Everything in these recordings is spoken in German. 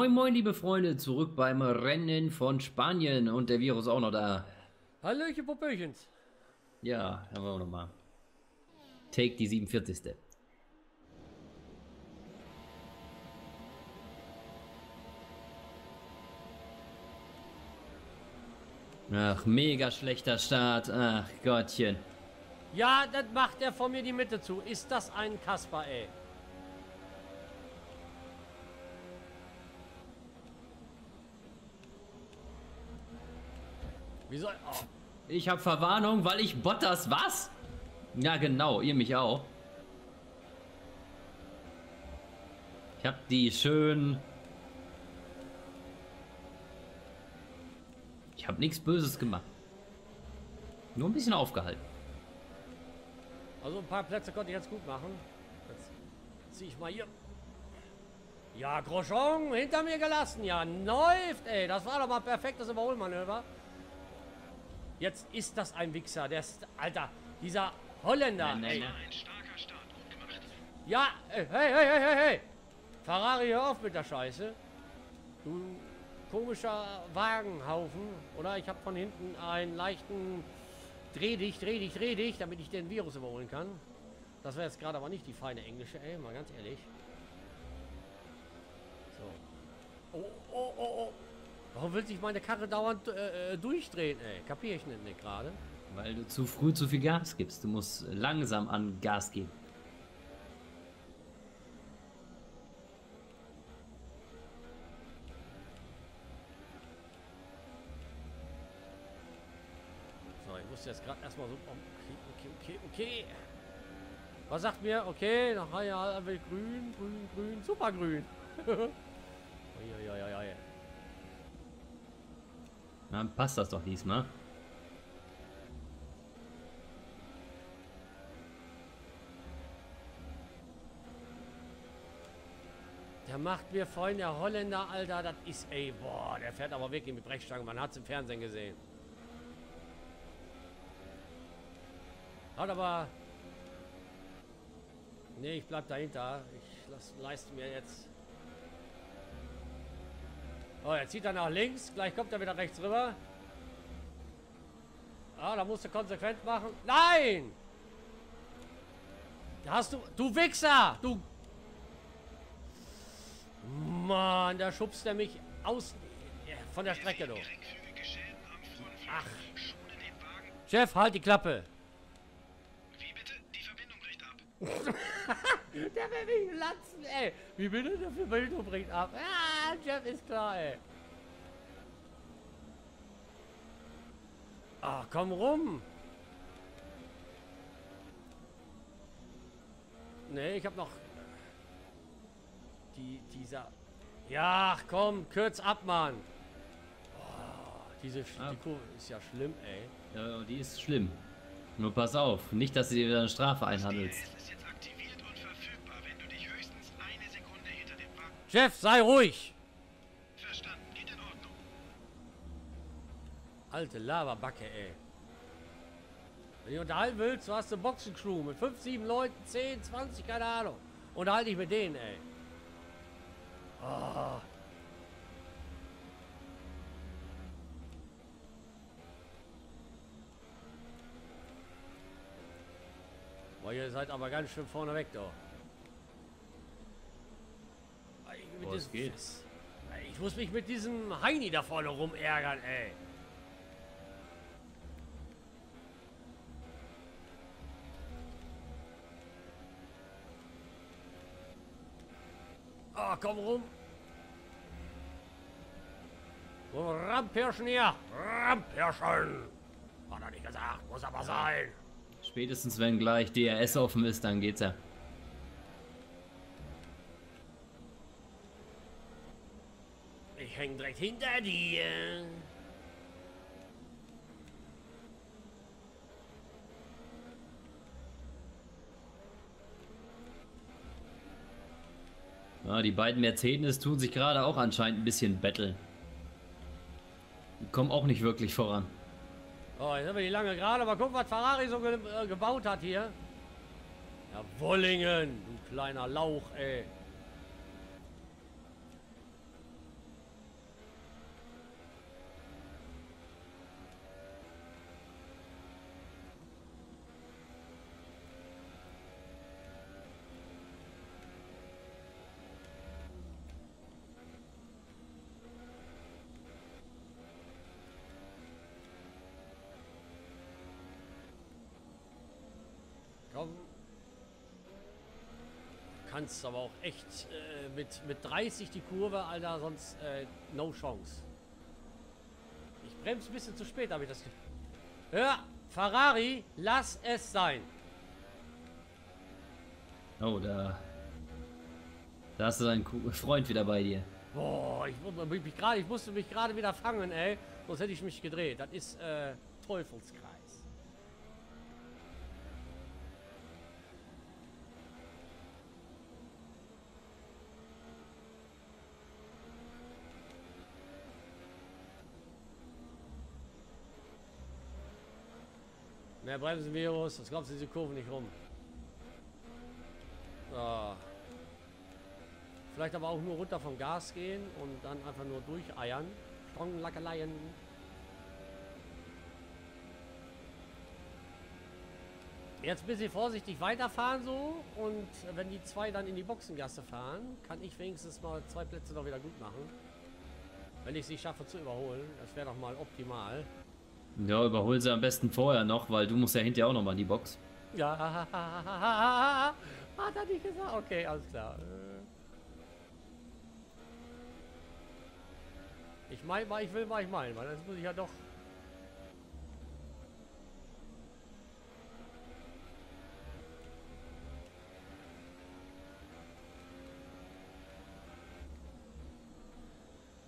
Moin moin liebe Freunde, zurück beim Rennen von Spanien und der Virus auch noch da. Hallöchen, Popöchens. Ja, haben wir auch noch mal. Take die 47. Ach, mega schlechter Start. Ach, Gottchen. Ja, das macht er von mir die Mitte zu. Ist das ein Kasper, ey? Wie. Oh. Ich habe Verwarnung, weil ich Bottas was? Ja, genau, ihr mich auch. Ich habe die schön... Ich habe nichts Böses gemacht. Nur ein bisschen aufgehalten. Also ein paar Plätze konnte ich jetzt gut machen. Jetzt ziehe ich mal hier. Ja, Groschon hinter mir gelassen. Ja, läuft, ey. Das war doch mal perfektes Überholmanöver. Jetzt ist das ein Wichser. Der ist, Alter, dieser Holländer, Nein, nein, nein. Ja, ey, hey, hey, hey, hey, hey. Ferrari, hör auf mit der Scheiße. Du komischer Wagenhaufen. Oder ich habe von hinten einen leichten Dreh dich, dreh dich, dreh dich, damit ich den Virus überholen kann. Das wäre jetzt gerade aber nicht die feine englische, ey, mal ganz ehrlich. So. Oh, oh, oh, oh. Warum will sich meine Karre dauernd äh, äh, durchdrehen, ey? Kapier ich nicht, nicht gerade. Weil du zu früh zu viel Gas gibst. Du musst langsam an Gas geben. So, ich muss jetzt gerade erstmal so. Okay, okay, okay, okay. Was sagt mir? Okay, nachher ja, will grün, grün, grün, super grün. Uiuiuiui. Dann passt das doch diesmal. Der macht mir vorhin der Holländer, Alter, das ist, ey, boah, der fährt aber wirklich mit Brechstangen. Man hat es im Fernsehen gesehen. Hat aber... Nee, ich bleib dahinter. Ich lass, leiste mir jetzt... Oh, jetzt zieht er nach links. Gleich kommt er wieder rechts rüber. Ah, da musst du konsequent machen. Nein! Da hast du... Du Wichser! Du Mann, da schubst er mich aus äh, von der Strecke, du. Ach. Chef, halt die Klappe. Wie bitte? Die Verbindung bricht ab. Der will mich latzen, ey. Wie bitte? Der Verbindung bringt ab. Ah, Chef ist klar, ey. Ach, komm rum. Nee, ich hab noch... Die, dieser... Ja, komm, kürz ab, Mann. Oh, diese Ah. die Kurve ist ja schlimm, ey. Ja, die ist schlimm. Nur pass auf, nicht, dass du dir wieder eine Strafe einhandelst. DRS ist jetzt aktiviert und verfügbar, wenn du dich höchstens eine Sekunde hinter dem Wagen... Chef, sei ruhig. Verstanden, geht in Ordnung. Alte Lavabacke, ey. Wenn du unterhalten willst, du hast eine Boxencrew mit 5, 7 Leuten, 10, 20, keine Ahnung. Unterhalte dich mit denen, ey. Ah. Boah, ihr seid aber ganz schön vorne weg, doch. Diesem- geht's? ich muss mich mit diesem Heini da vorne rumärgern, ey. Komm rum. So, Rampirschen hier. Rampirschen. Hat er nicht gesagt. Muss aber sein. Spätestens wenn gleich DRS offen ist, dann geht's ja. Ich häng direkt hinter dir. Ja, die beiden Mercedes tun sich gerade auch anscheinend ein bisschen betteln. Die kommen auch nicht wirklich voran. Oh, jetzt haben wir die lange gerade. Mal gucken, was Ferrari so ge äh, gebaut hat hier. Ja, Wollingen, du kleiner Lauch, ey. komm. Kannst aber auch echt äh, mit, mit 30 die Kurve, Alter, sonst äh, no chance. Ich bremse ein bisschen zu spät, habe ich das Gefühl. Ja, Ferrari, lass es sein. Oh, da. Da hast du deinen Freund wieder bei dir. Boah, ich, grad, ich musste mich gerade wieder fangen, ey. Sonst hätte ich mich gedreht. Das ist äh, Teufelskreis. Mehr Bremsenvirus, das glaubst du diese Kurve nicht rum. So. Vielleicht aber auch nur runter vom Gas gehen und dann einfach nur durcheiern. Strongenlackeleien. Jetzt ein bisschen vorsichtig weiterfahren so und wenn die zwei dann in die Boxengasse fahren, kann ich wenigstens mal zwei Plätze noch wieder gut machen. Wenn ich sie schaffe zu überholen, das wäre doch mal optimal. Ja, überhol sie am besten vorher noch, weil du musst ja hinterher auch nochmal in die Box. Ja, hat er nicht gesagt? Okay, alles klar. Äh. Ich meine mal, ich will mal, ich meine, weil das muss ich ja doch.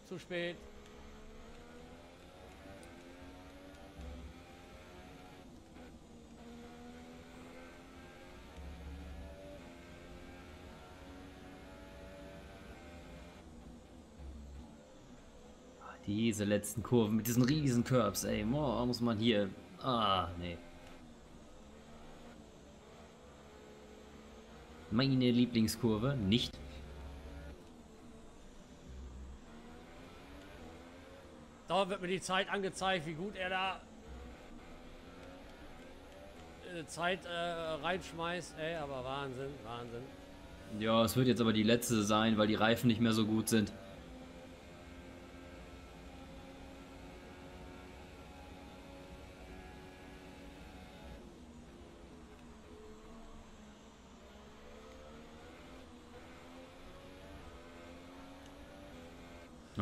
Zu spät. Diese letzten Kurven mit diesen riesen Curbs, ey. Boah, muss man hier. Ah, nee. Meine Lieblingskurve, nicht. Da wird mir die Zeit angezeigt, wie gut er da äh, Zeit äh, reinschmeißt. Ey, aber Wahnsinn, Wahnsinn. Ja, es wird jetzt aber die letzte sein, weil die Reifen nicht mehr so gut sind.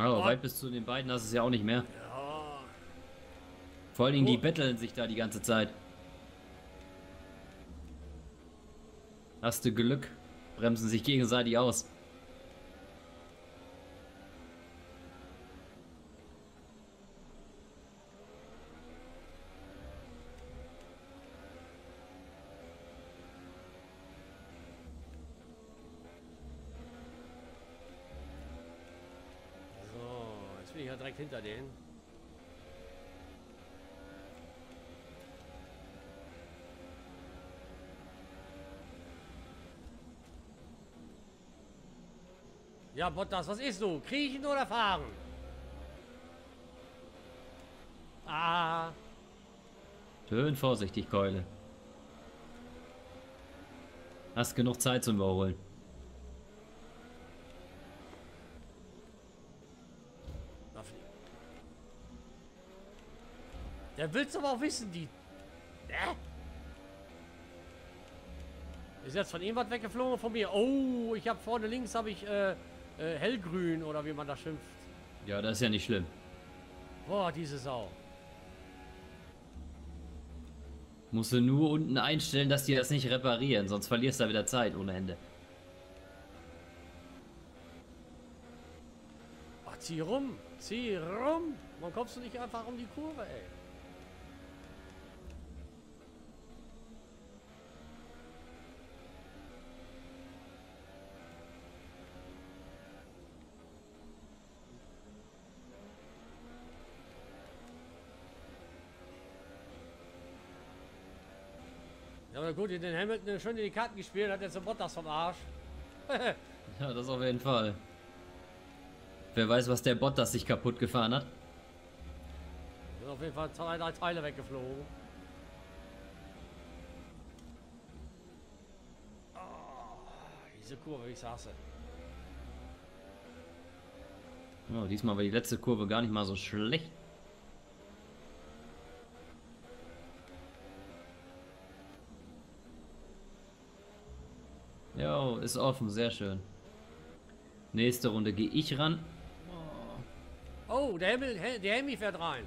Aber Oh. weit bis zu den beiden hast du es ja auch nicht mehr. Ja, Vor allen Dingen, die Oh. betteln sich da die ganze Zeit. Hast du Glück, bremsen sich gegenseitig aus. so, jetzt bin ich ja direkt hinter denen. Ja, Bottas, was ist du? Kriechen oder fahren? Ah, Schön vorsichtig, Keule. Hast genug Zeit zum Überholen. Der will's aber auch wissen, die. Hä? Ist jetzt von ihm was weggeflogen von mir? Oh, ich habe vorne links habe ich äh, äh, hellgrün oder wie man das schimpft. Ja, das ist ja nicht schlimm. Boah, diese Sau. Musst du nur unten einstellen, dass die das nicht reparieren, sonst verlierst du da wieder Zeit ohne Ende. Ach, zieh rum, zieh rum. Warum kommst du nicht einfach um die Kurve, ey? Ja, gut, den Hamilton schön in die Karten gespielt, hat jetzt den Bottas vom Arsch. Ja, das auf jeden Fall. Wer weiß, was der Bot, das sich kaputt gefahren hat. Sind auf jeden Fall zwei, drei Teile weggeflogen. Oh, diese Kurve, ich dir. Oh, diesmal war die letzte Kurve gar nicht mal so schlecht. Jo, ist offen, sehr schön. Nächste Runde gehe ich ran. Oh, der Himmel, der Hemi fährt rein.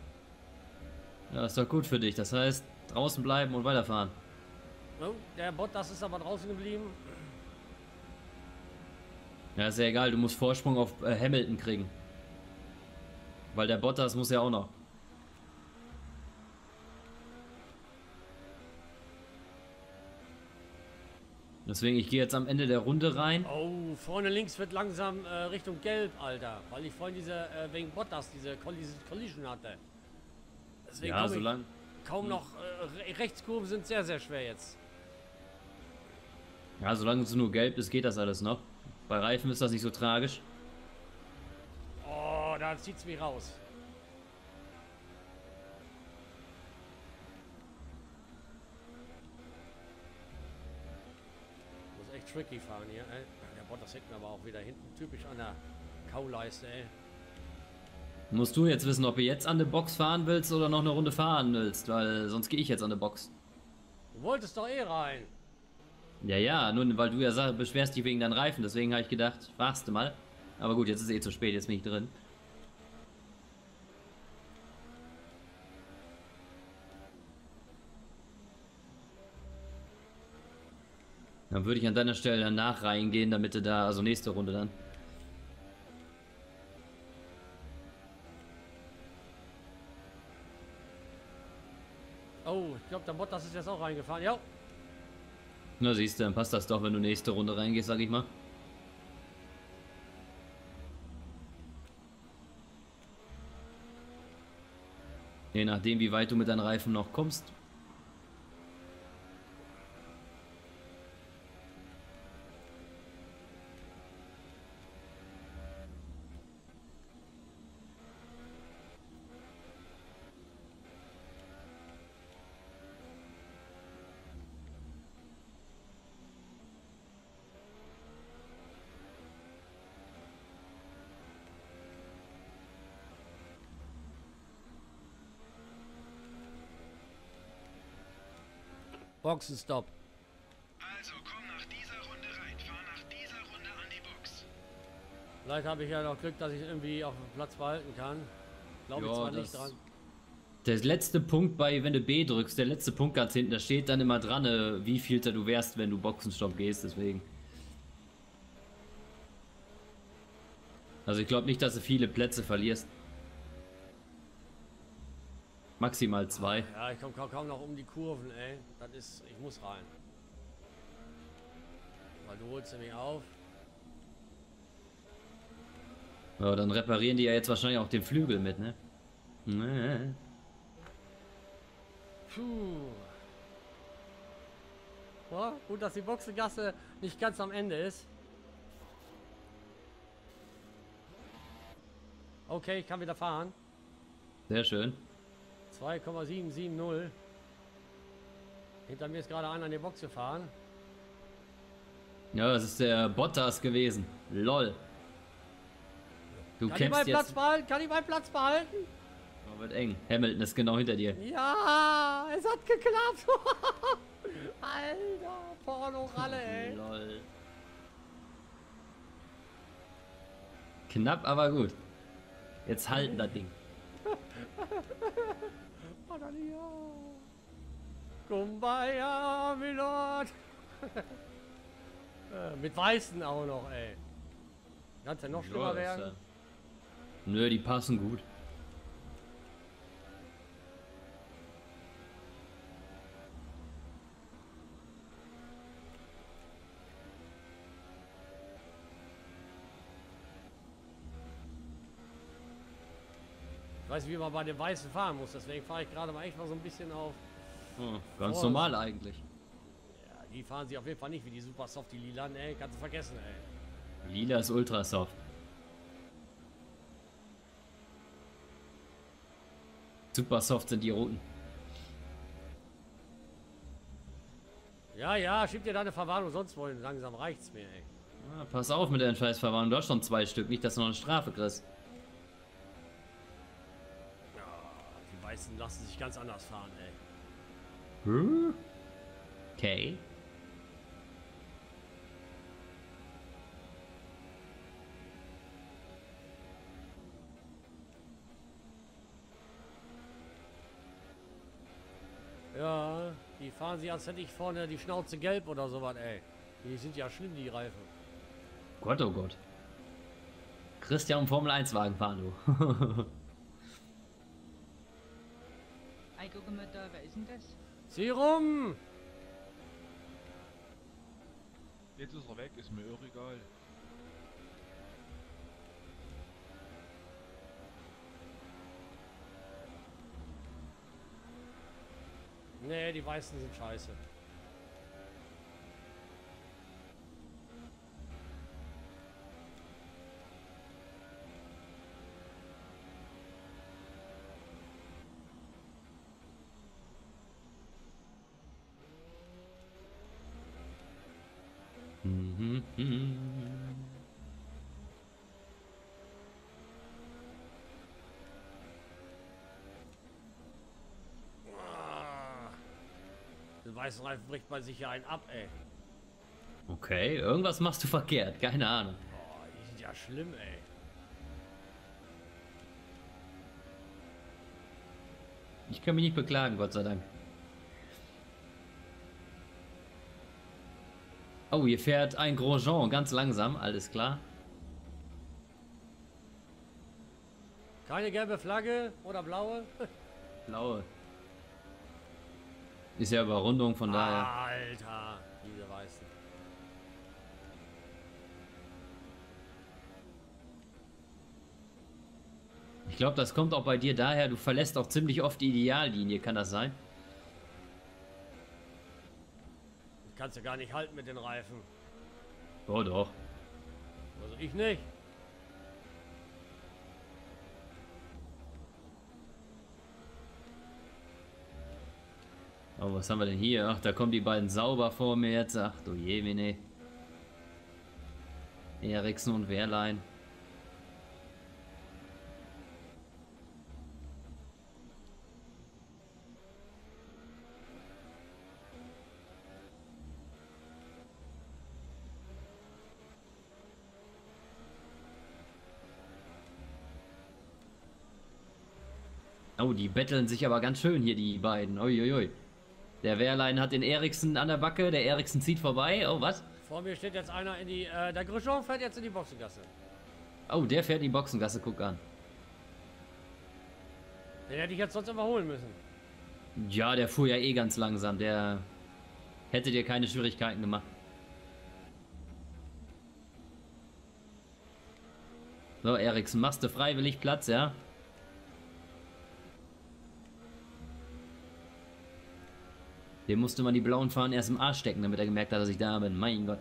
Ja, ist doch gut für dich. Das heißt, draußen bleiben und weiterfahren. Oh, der Bottas ist aber draußen geblieben. Ja, ist ja egal, du musst Vorsprung auf äh, Hamilton kriegen. Weil der Bottas muss ja auch noch. Deswegen, ich gehe jetzt am Ende der Runde rein. Oh, vorne links wird langsam äh, Richtung Gelb, Alter. Weil ich vorhin diese, äh, wegen Bottas diese Collis Collision hatte. Deswegen Ja, ich solange. kaum noch. Äh, Re- Rechtskurven sind sehr, sehr schwer jetzt. Ja, solange es nur gelb ist, geht das alles noch. Bei Reifen ist das nicht so tragisch. Oh, da zieht's mich raus. Muss echt tricky fahren hier, ey. Der Bottas hängt mir aber auch wieder hinten typisch an der Kauleiste, ey. Musst du jetzt wissen, ob du jetzt an der Box fahren willst oder noch eine Runde fahren willst, weil sonst gehe ich jetzt an der Box. Du wolltest doch eh rein. Ja, ja, nun, weil du ja sag, beschwerst dich wegen deinen Reifen, deswegen habe ich gedacht, fragst du mal. Aber gut, jetzt ist eh zu spät, jetzt bin ich drin. Dann würde ich an deiner Stelle danach reingehen, damit du da, also nächste Runde dann. Oh, ich glaube, der Bottas ist jetzt auch reingefahren. Ja, Na siehst du, dann passt das doch, wenn du nächste Runde reingehst, sag ich mal. Je nachdem, wie weit du mit deinen Reifen noch kommst. Boxenstopp. Also komm nach dieser Runde rein. Fahr nach dieser Runde an die Box. Vielleicht habe ich ja noch Glück, dass ich irgendwie auf dem Platz behalten kann. Glaube ich zwar das- nicht dran. Der letzte Punkt bei, wenn du B drückst, der letzte Punkt ganz hinten, da steht dann immer dran, äh, wie viel du wärst, wenn du Boxenstopp gehst, deswegen. Also ich glaube nicht, dass du viele Plätze verlierst. Maximal zwei. Ja, ich komme kaum, noch um die Kurven, ey. Das ist, ich muss rein. Weil du holst nämlich auf. Ja, dann reparieren die ja jetzt wahrscheinlich auch den Flügel mit, ne? Nee. Puh. Ja, gut, dass die Boxengasse nicht ganz am Ende ist. Okay, ich kann wieder fahren. Sehr schön. 2,770. Hinter mir ist gerade einer in die Box gefahren. Ja, das ist der Bottas gewesen. Lol. Du Kann ich meinen Platz behalten? Kann ich meinen Platz behalten? Oh, wird eng. Hamilton ist genau hinter dir. Ja, es hat geklappt. Alter, Porno-Ralle, ey. Lol. Knapp, aber gut. Jetzt halten das Ding. Padalia. Kumbaya, Milord. Äh, Mit Weißen auch noch, ey. Kann's ja noch schlimmer werden. Nö, die passen gut. Weiß, wie man bei den Weißen fahren muss, deswegen fahre ich gerade mal echt mal so ein bisschen auf. Hm, ganz Oh. normal eigentlich. Ja, die fahren sie auf jeden Fall nicht wie die Super Soft, die Lilan, ey. Kannst du vergessen, ey. Lila ist ultra soft. Super soft sind die roten. Ja, ja, schieb dir deine Verwarnung sonst wohin. Langsam reicht's mir, ey. Ah, pass auf mit deinen Scheißverwarnung. Du hast schon zwei Stück, nicht, dass du noch eine Strafe kriegst. meisten lassen sich ganz anders fahren, ey. Hm? Okay. Ja, die fahren sie, als hätte ich vorne die Schnauze gelb oder sowas, ey. Die sind ja schlimm, die Reifen. Gott, oh Gott. Christian Formel-1-Wagen fahren, du. guck mal da, wer ist denn das? Sieh rum! Jetzt ist er weg, ist mir auch egal. Nee, die Weißen sind scheiße. Mhm, mhm. Ah. Den weißen Reifen bricht man sich ja einen ab, ey. okay, irgendwas machst du verkehrt, keine Ahnung. Boah, die sind ja schlimm, ey. Ich kann mich nicht beklagen, Gott sei Dank. Oh, hier fährt ein Grosjean ganz langsam, alles klar. Keine gelbe Flagge oder blaue? Blaue. Ist ja Überrundung, von daher. Alter, diese Weißen. Ich glaube, das kommt auch bei dir daher, du verlässt auch ziemlich oft die Ideallinie, kann das sein? Das kannst du gar nicht halten mit den Reifen. Oh doch. Also ich nicht. Oh, was haben wir denn hier? Ach, da kommen die beiden sauber vor mir jetzt. Ach du Jemine. Eriksen und Wehrlein. Oh, die betteln sich aber ganz schön hier, die beiden. Uiuiui. Der Wehrlein hat den Eriksen an der Backe, der Eriksen zieht vorbei. Oh, was? Vor mir steht jetzt einer in die. Äh, der Grosjean fährt jetzt in die Boxengasse. Oh, der fährt in die Boxengasse, guck an. Den hätte ich jetzt sonst überholen müssen. Ja, der fuhr ja eh ganz langsam. Der hätte dir keine Schwierigkeiten gemacht. So, Eriksen, machst du freiwillig Platz, ja? Dem musste man die blauen Fahnen erst im Arsch stecken, damit er gemerkt hat, dass ich da bin. Mein Gott.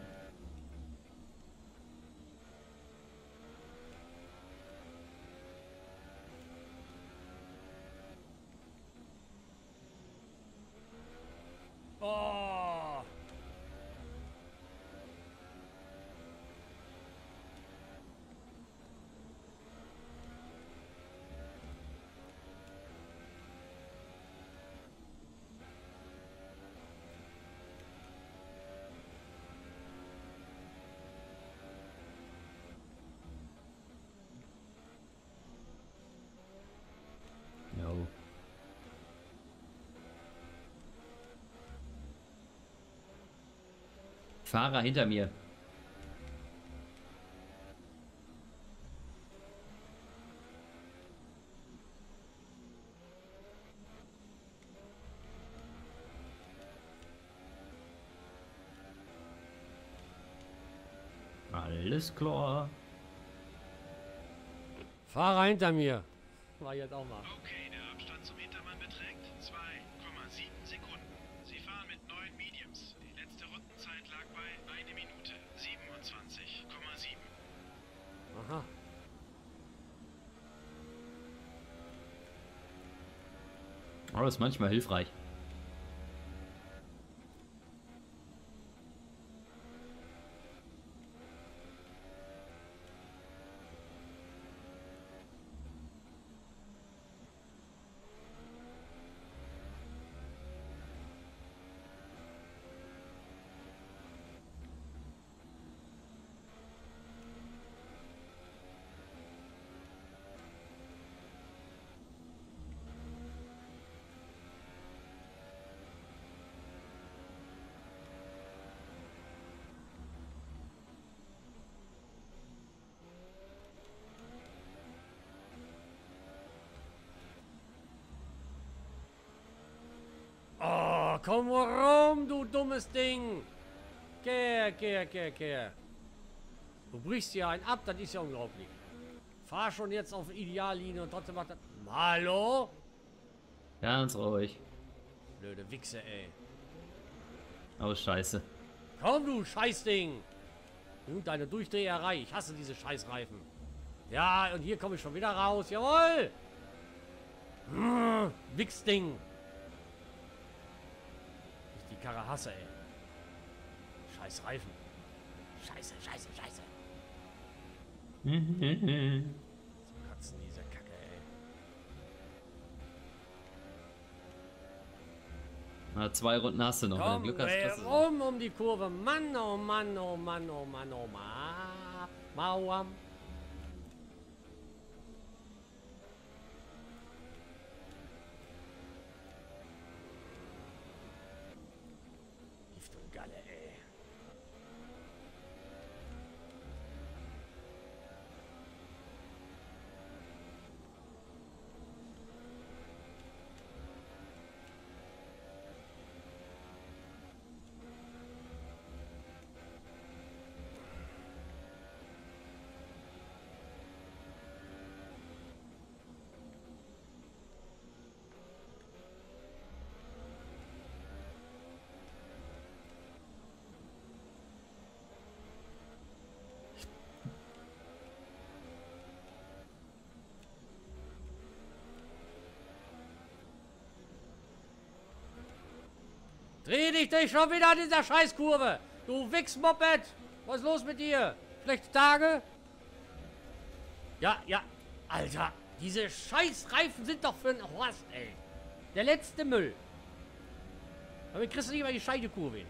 Fahrer hinter mir. Alles klar. Fahrer hinter mir. War jetzt auch mal. Okay, Ist manchmal hilfreich. Komm rum, du dummes Ding. Geh, geh, geh, geh. Du brichst hier einen ab, das ist ja unglaublich. Fahr schon jetzt auf Ideallinie und trotzdem macht das... Hallo? Ganz ruhig. Blöde Wichse, ey. Oh, scheiße. Komm, du Scheißding. Und deine Durchdreherei. Ich hasse diese Scheißreifen. Ja, und hier komme ich schon wieder raus. Jawohl. Hm, Wichsding. Karre hasse, ey. Scheiß Reifen. Scheiße, scheiße, scheiße. Katzen, diese Kacke, ey. Na, zwei Runden hast du noch. Wenn Komm, du Glück hast, sie. rum um die Kurve. Mann, oh Mann, oh Mann, oh Mann, oh Mann. Mauam. Gift und Galle, ey. Dreh dich dich schon wieder in dieser Scheißkurve. Du Wichsmoped. Was ist los mit dir? Schlechte Tage? Ja, ja. Alter, diese Scheißreifen sind doch für ein Horst, ey. Der letzte Müll. Damit kriegst du nicht mal die Scheidekurve hin.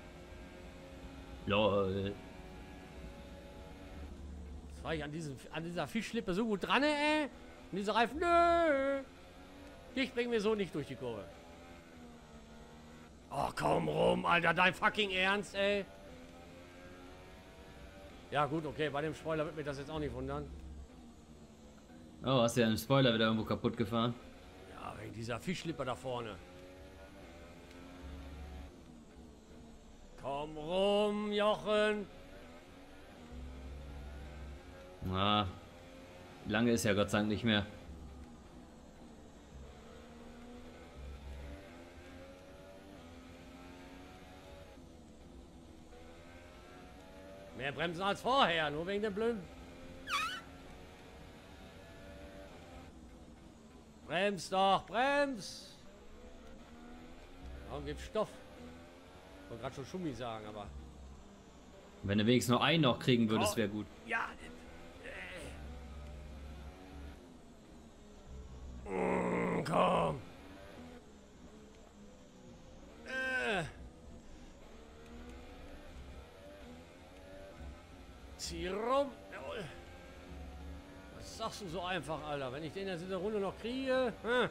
Lol. Jetzt war ich an, diesem, an dieser Fischschlippe so gut dran, ey. Und diese Reifen, nö. Dich bringen wir so nicht durch die Kurve. Oh, komm rum, Alter, dein fucking Ernst, ey. Ja, gut, okay, bei dem Spoiler wird mich das jetzt auch nicht wundern. Oh, hast du ja einen Spoiler wieder irgendwo kaputt gefahren? Ja, wegen dieser Fischschlippe da vorne. Komm rum, Jochen. Na, lange ist ja Gott sei Dank nicht mehr. Mehr bremsen als vorher, nur wegen dem blöden. Brems doch, brems! Warum gibt's Stoff? Ich wollte gerade schon Schummi sagen, aber. Wenn du wenigstens noch einen noch kriegen würdest, Oh. wäre gut. Ja! Äh. Mm, komm! Äh. Zieh rum! Jawohl. Was sagst du so einfach, Alter? Wenn ich den jetzt in der Runde noch kriege. Hm.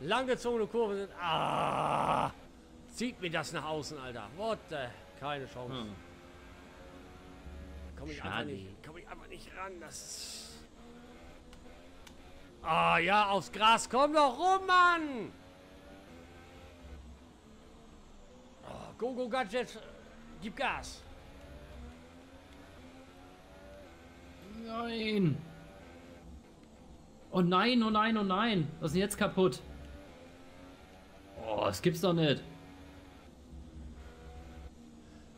Langgezogene Kurven sind. Ah! Zieht mir das nach außen, Alter. What? Keine Chance. Hm. Komm ich einfach Schade. nicht, komm ich einfach nicht ran. Das. Ah ja, aufs Gras, komm doch rum, Mann! Oh, go, go, Gadget, gib Gas. Nein! Oh nein, oh nein, oh nein! Was ist denn jetzt kaputt? Oh, das gibt's doch nicht.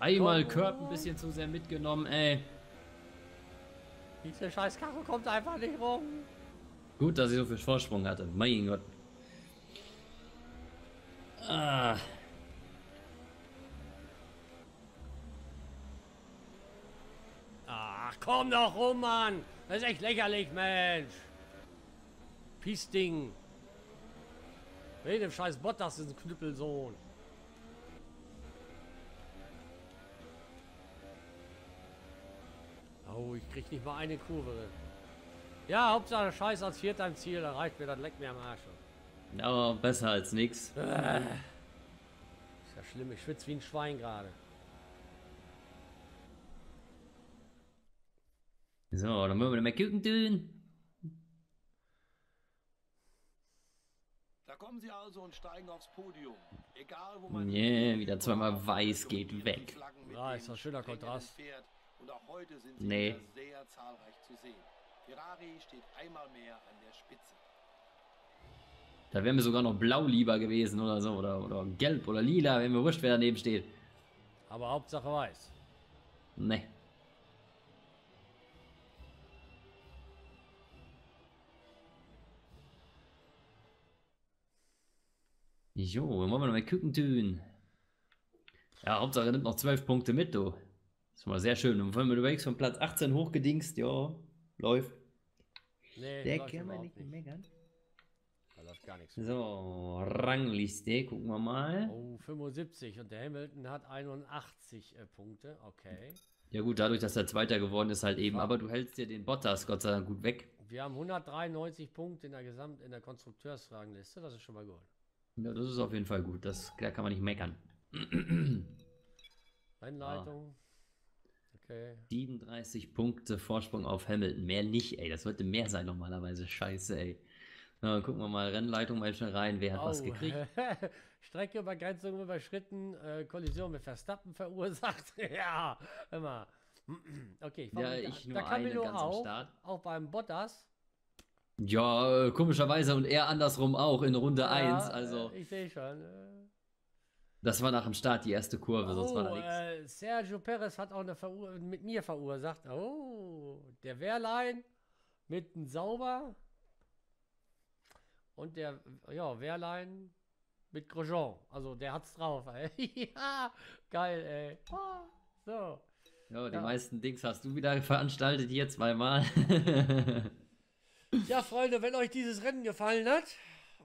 Einmal. Curb ein bisschen zu sehr mitgenommen, ey. Diese scheiß Karre kommt einfach nicht rum. Gut, dass ich so viel Vorsprung hatte. Mein Gott. Ah. Ach, komm doch rum, Mann. Das ist echt lächerlich, Mensch. Piesding. Wegen dem scheiß Bottas ist ein Knüppelsohn. Oh, ich krieg nicht mal eine Kurve. Ja, Hauptsache Scheiß als Vierter im Ziel, da reicht mir, das leckt mir am Arsch. Aber besser als nix. Ist ja schlimm, ich schwitze wie ein Schwein gerade. So, dann müssen wir mal gucken tun. Da kommen sie also und steigen aufs Podium. Egal, wo man Nee, hingeht, wieder zweimal weiß geht weg. Ja, ist doch schöner Kontrast. Und auch heute sind sie Nee. sehr zahlreich zu sehen. Ferrari steht einmal mehr an der Spitze. Da wäre mir sogar noch blau lieber gewesen oder so. Oder, oder gelb oder lila, wenn mir wurscht, wer daneben steht. Aber Hauptsache weiß. Ne. Jo, wollen wir noch mal gucken tun. Ja, Hauptsache nimmt noch 12 Punkte mit, du. Das ist mal sehr schön. Und wenn man überlegst, von Platz 18 hochgedingst, ja, läuft. Nee, Der kann man nicht meckern. Da läuft gar nichts. So, Rangliste, gucken wir mal. Oh, 75 und der Hamilton hat 81 äh, Punkte. Okay. Ja gut, dadurch, dass er Zweiter geworden ist halt eben. Aber du hältst dir den Bottas Gott sei Dank gut weg. Wir haben 193 Punkte in der Gesamt in der Konstrukteursrangliste. Das ist schon mal gut. Ja, das ist auf jeden Fall gut. Das, da kann man nicht meckern. Rennleitung. Okay. 37 Punkte Vorsprung auf Hamilton. Mehr nicht, ey. Das sollte mehr sein normalerweise. Scheiße, ey. Na, dann gucken wir mal Rennleitung mal schnell rein. Wer hat was Au. gekriegt? Streckeübergrenzung überschritten, äh, Kollision mit Verstappen verursacht. ja, immer. Okay, Ja, fange ich nur da eine ganz am auch, Start. auch beim Bottas. Ja, äh, komischerweise und er andersrum auch in Runde Ja, 1. Also, äh, ich sehe schon. Das war nach dem Start die erste Kurve, sonst war da oh, nichts. äh, Sergio Perez hat auch eine Verur mit mir verursacht. Oh, der Wehrlein mit einem Sauber. Und der, ja, Wehrlein mit Grosjean. Also der hat's drauf, ey. ja, geil, ey. Ah, so. Ja, die ja. meisten Dings hast du wieder veranstaltet hier zweimal. Ja, Freunde, wenn euch dieses Rennen gefallen hat,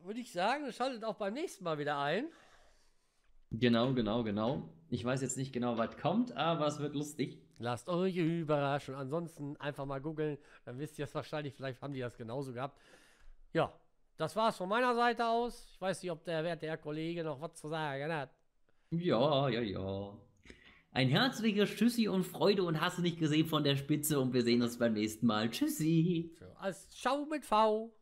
würde ich sagen, schaltet auch beim nächsten Mal wieder ein. Genau, genau, genau. Ich weiß jetzt nicht genau, was kommt, aber es wird lustig. Lasst euch überraschen. Ansonsten einfach mal googeln, dann wisst ihr es wahrscheinlich. Vielleicht haben die das genauso gehabt. Ja, das war's von meiner Seite aus. Ich weiß nicht, ob der werte Herr Kollege noch was zu sagen hat. Ja, ja, ja. Ein herzliches Tschüssi und Freude und hast du nicht gesehen von der Spitze und wir sehen uns beim nächsten Mal. Tschüssi. Als Schau mit V.